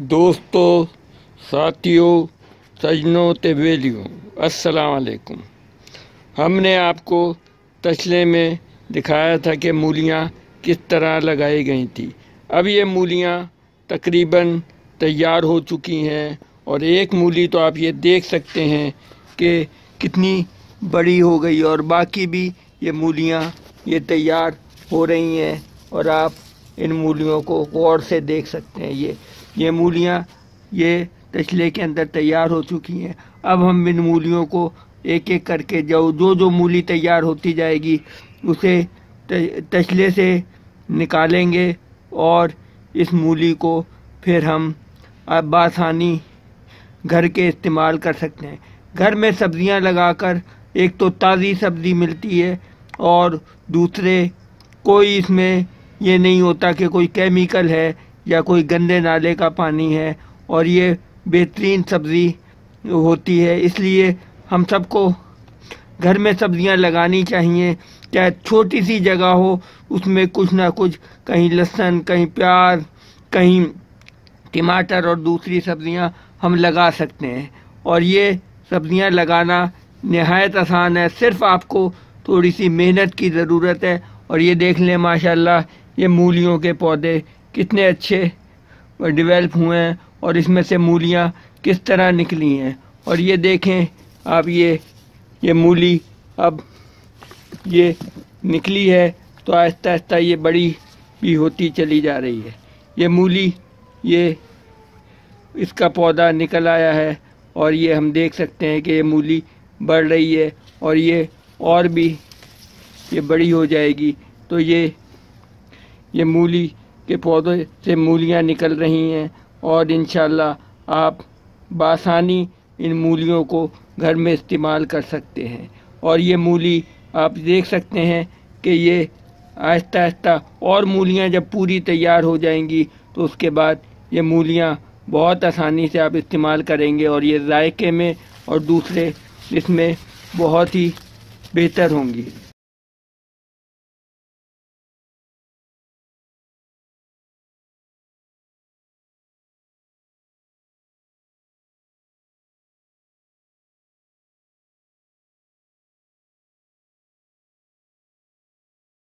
دوستو ساتھیوں سجنوں تیویلیوں السلام علیکم۔ ہم نے آپ کو تسلے میں دکھایا تھا کہ مولیاں کس طرح لگائی گئی تھی۔ اب یہ مولیاں تقریباً تیار ہو چکی ہیں اور ایک مولی تو آپ یہ دیکھ سکتے ہیں کہ کتنی بڑی ہو گئی اور باقی بھی یہ مولیاں یہ تیار ہو رہی ہیں اور آپ ان مولیوں کو غور سے دیکھ سکتے ہیں۔ یہ یہ مولیاں یہ تشلے کے اندر تیار ہو چکی ہیں۔ اب ہم ان مولیوں کو ایک ایک کر کے جو جو جو مولی تیار ہوتی جائے گی، اسے تشلے سے نکالیں گے اور اس مولی کو پھر ہم بآسانی گھر کے استعمال کر سکتے ہیں۔ گھر میں سبزیاں لگا کر ایک تو تازی سبزی ملتی ہے اور دوسرے، کوئی اس میں یہ نہیں ہوتا کہ کوئی کیمیکل ہے۔ یا کوئی گندے نالے کا پانی ہے اور یہ بہترین سبزی ہوتی ہے، اس لیے ہم سب کو گھر میں سبزیاں لگانی چاہیے، چاہے چھوٹی سی جگہ ہو، اس میں کچھ نہ کچھ، کہیں لہسن، کہیں پیاز، کہیں ٹماٹر اور دوسری سبزیاں ہم لگا سکتے ہیں۔ اور یہ سبزیاں لگانا نہایت آسان ہے، صرف آپ کو تھوڑی سی محنت کی ضرورت ہے۔ اور یہ دیکھ لیں، ماشاءاللہ، یہ مولیوں کے پودے کتنے اچھے ڈیولپ ہوئے ہیں اور اس میں سے مولیاں کس طرح نکلی ہیں؟ اور یہ دیکھیں، آپ یہ یہ مولی اب یہ نکلی ہے تو آہستہ آہستہ یہ بڑی بھی ہوتی چلی جا رہی ہے۔ یہ مولی، یہ اس کا پودا نکل آیا ہے اور یہ ہم دیکھ سکتے ہیں کہ یہ مولی بڑھ رہی ہے اور یہ اور بھی، یہ بڑی ہو جائے گی۔ تو یہ یہ مولی کے پودے سے مولیاں نکل رہی ہیں اور انشاءاللہ آپ بآسانی ان مولیوں کو گھر میں استعمال کر سکتے ہیں۔ اور یہ مولی آپ دیکھ سکتے ہیں کہ یہ آہستہ آہستہ اور مولیاں جب پوری تیار ہو جائیں گی تو اس کے بعد یہ مولیاں بہت آسانی سے آپ استعمال کریں گے اور یہ ذائقے میں اور دوسرے اس میں بہت ہی بہتر ہوں گی۔